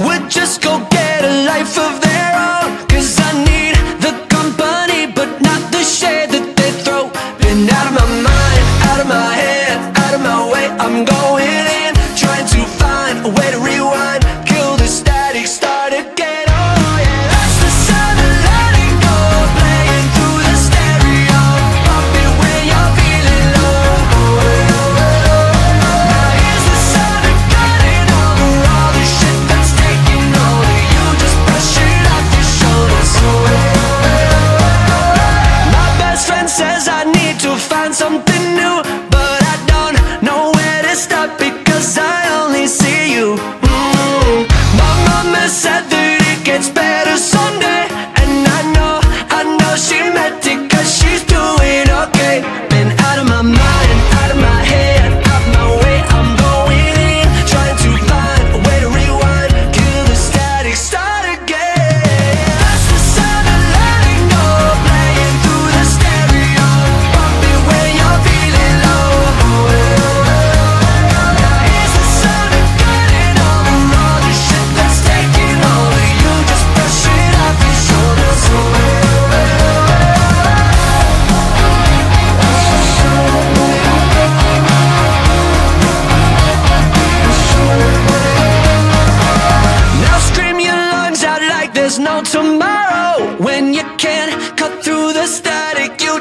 would just go get a life of their own. Cause I need the company, but not the shade that they throw. Been out of my mind, out of my head, out of my way. I'm going in, trying to find a way to rewind. to find make you